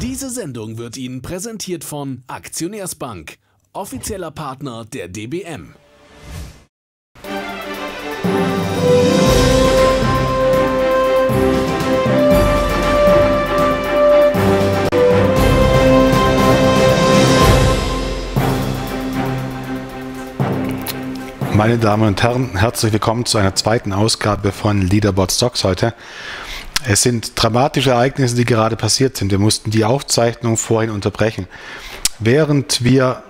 Diese Sendung wird Ihnen präsentiert von Aktionärsbank, offizieller Partner der DBM. Meine Damen und Herren, herzlich willkommen zu einer zweiten Ausgabe von Leaderboard Stocks heute. Es sind dramatische Ereignisse, die gerade passiert sind. Wir mussten die Aufzeichnung vorhin unterbrechen. Während wir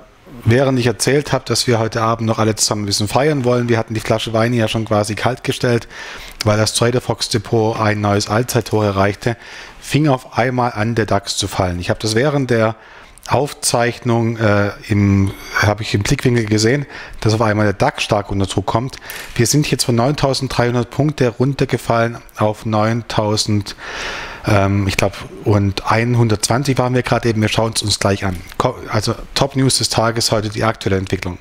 während ich erzählt habe, dass wir heute Abend noch alle zusammen ein bisschen feiern wollen, wir hatten die Flasche Wein ja schon quasi kalt gestellt, weil das Trader Fox Depot ein neues Allzeittor erreichte, fing auf einmal an, der DAX zu fallen. Ich habe das während der Aufzeichnung äh, habe ich im Blickwinkel gesehen, dass auf einmal der DAX stark unter Druck kommt. Wir sind jetzt von 9.300 Punkte runtergefallen auf 9.000, ähm, ich glaube, und 120 waren wir gerade eben. Wir schauen es uns gleich an. Also Top News des Tages heute die aktuelle Entwicklung.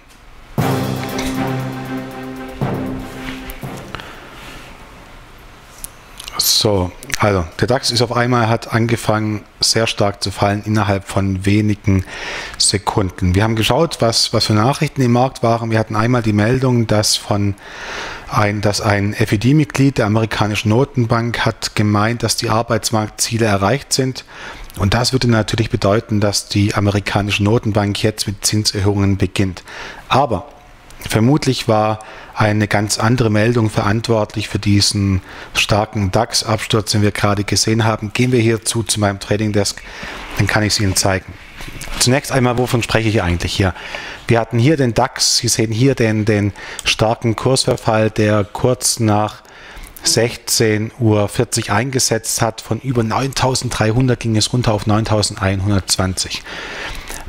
So, also der DAX ist auf einmal hat angefangen sehr stark zu fallen innerhalb von wenigen Sekunden. Wir haben geschaut, was, was für Nachrichten im Markt waren. Wir hatten einmal die Meldung, dass von ein, dass ein FED-Mitglied der amerikanischen Notenbank hat gemeint, dass die Arbeitsmarktziele erreicht sind. Und das würde natürlich bedeuten, dass die amerikanische Notenbank jetzt mit Zinserhöhungen beginnt. Aber vermutlich war eine ganz andere Meldung verantwortlich für diesen starken DAX-Absturz, den wir gerade gesehen haben. Gehen wir hierzu zu meinem Trading Desk, dann kann ich es Ihnen zeigen. Zunächst einmal, wovon spreche ich eigentlich hier? Wir hatten hier den DAX, Sie sehen hier den, den starken Kursverfall, der kurz nach 16.40 Uhr eingesetzt hat. Von über 9.300 ging es runter auf 9.120.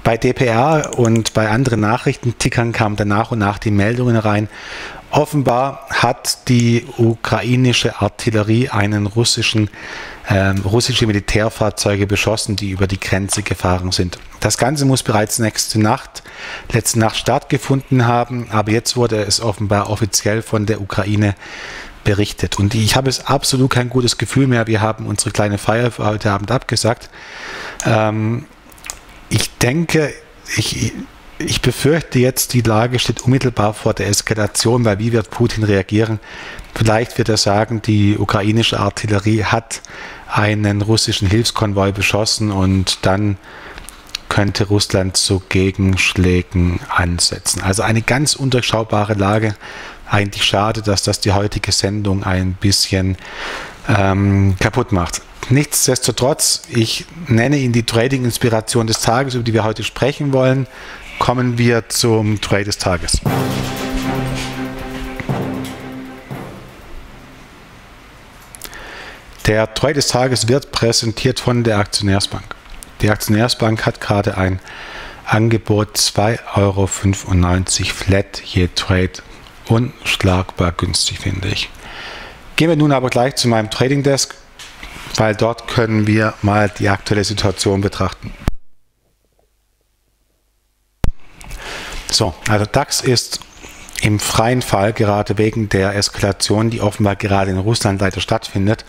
Bei DPR und bei anderen Nachrichtentickern kamen dann nach und nach die Meldungen rein. Offenbar hat die ukrainische Artillerie einen russischen, äh, russische Militärfahrzeuge beschossen, die über die Grenze gefahren sind. Das Ganze muss bereits nächste Nacht, letzte Nacht stattgefunden haben, aber jetzt wurde es offenbar offiziell von der Ukraine berichtet. Und ich habe es absolut kein gutes Gefühl mehr. Wir haben unsere kleine Feier für heute Abend abgesagt. Ähm, denke, ich, ich befürchte jetzt, die Lage steht unmittelbar vor der Eskalation, weil wie wird Putin reagieren? Vielleicht wird er sagen, die ukrainische Artillerie hat einen russischen Hilfskonvoi beschossen und dann könnte Russland zu Gegenschlägen ansetzen. Also eine ganz undurchschaubare Lage. Eigentlich schade, dass das die heutige Sendung ein bisschen ähm, kaputt macht. Nichtsdestotrotz, ich nenne ihn die Trading-Inspiration des Tages, über die wir heute sprechen wollen. Kommen wir zum Trade des Tages. Der Trade des Tages wird präsentiert von der Aktionärsbank. Die Aktionärsbank hat gerade ein Angebot 2,95 Euro flat je Trade. Unschlagbar günstig, finde ich. Gehen wir nun aber gleich zu meinem Trading Desk weil dort können wir mal die aktuelle Situation betrachten. So, also DAX ist im freien Fall gerade wegen der Eskalation, die offenbar gerade in Russland leider stattfindet.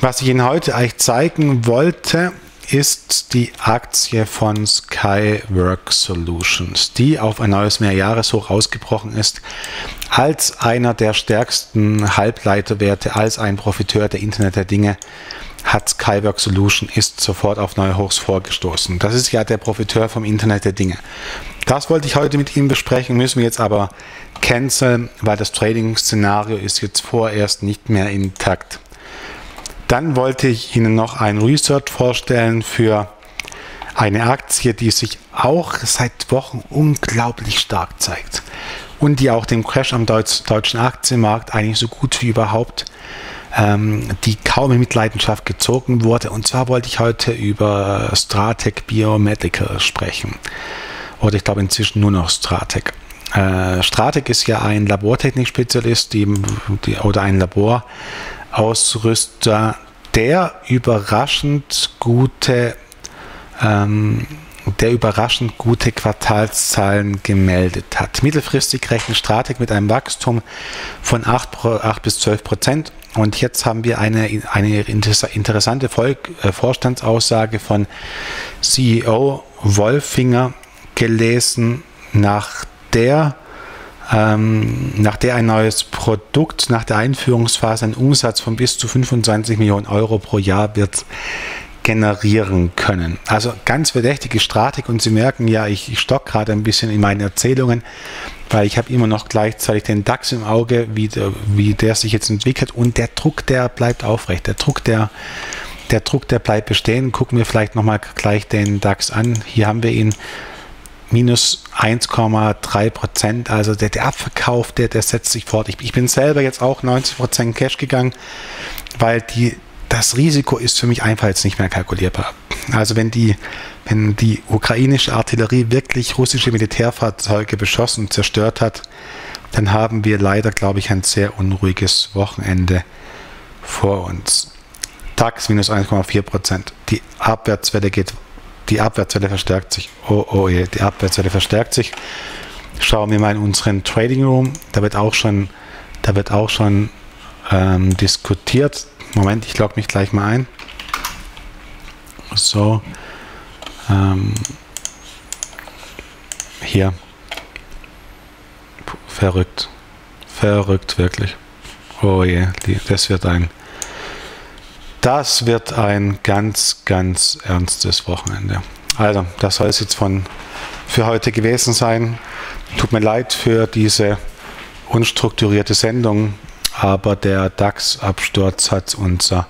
Was ich Ihnen heute eigentlich zeigen wollte, ist die Aktie von Skywork Solutions, die auf ein neues Mehrjahreshoch ausgebrochen ist, als einer der stärksten Halbleiterwerte, als ein Profiteur der Internet der Dinge hat Skywork Solution ist sofort auf neue Hochs vorgestoßen. Das ist ja der Profiteur vom Internet der Dinge. Das wollte ich heute mit Ihnen besprechen, müssen wir jetzt aber canceln, weil das Trading-Szenario ist jetzt vorerst nicht mehr intakt. Dann wollte ich Ihnen noch ein Research vorstellen für eine Aktie, die sich auch seit Wochen unglaublich stark zeigt und die auch dem Crash am deutschen Aktienmarkt eigentlich so gut wie überhaupt ähm, die kaum in Mitleidenschaft gezogen wurde. Und zwar wollte ich heute über Stratec Biomedical sprechen. Oder ich glaube inzwischen nur noch Stratec. Äh, Stratec ist ja ein Labortechnik-Spezialist die, die, oder ein Labor, Ausrüster, der überraschend gute ähm, der überraschend gute Quartalszahlen gemeldet hat. Mittelfristig rechnet Stratik mit einem Wachstum von 8, 8 bis 12 Prozent. Und jetzt haben wir eine, eine interessante äh, Vorstandsaussage von CEO Wolfinger gelesen, nach der ähm, nach der ein neues Produkt nach der Einführungsphase einen Umsatz von bis zu 25 Millionen Euro pro Jahr wird generieren können. Also ganz verdächtige Stratik und Sie merken ja, ich, ich stock gerade ein bisschen in meinen Erzählungen, weil ich habe immer noch gleichzeitig den DAX im Auge, wie der, wie der sich jetzt entwickelt und der Druck, der bleibt aufrecht. Der Druck, der, der Druck, der bleibt bestehen. Gucken wir vielleicht nochmal gleich den DAX an. Hier haben wir ihn minus 1,3 Prozent. Also der, der Abverkauf, der, der setzt sich fort. Ich, ich bin selber jetzt auch 90 Prozent Cash gegangen, weil die, das Risiko ist für mich einfach jetzt nicht mehr kalkulierbar. Also wenn die, wenn die ukrainische Artillerie wirklich russische Militärfahrzeuge beschossen und zerstört hat, dann haben wir leider, glaube ich, ein sehr unruhiges Wochenende vor uns. DAX minus 1,4 Prozent. Die Abwärtswelle geht die Abwärtswelle verstärkt sich. Oh, oh, die Abwärtswelle verstärkt sich. Schauen wir mal in unseren Trading Room. Da wird auch schon, da wird auch schon ähm, diskutiert. Moment, ich logge mich gleich mal ein. So. Ähm, hier. Puh, verrückt. Verrückt, wirklich. Oh je, die, das wird ein das wird ein ganz, ganz ernstes Wochenende. Also, das soll es jetzt von für heute gewesen sein. Tut mir leid für diese unstrukturierte Sendung, aber der DAX-Absturz hat unser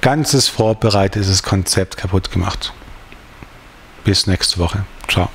ganzes vorbereitetes Konzept kaputt gemacht. Bis nächste Woche. Ciao.